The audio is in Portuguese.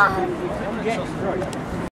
Ah.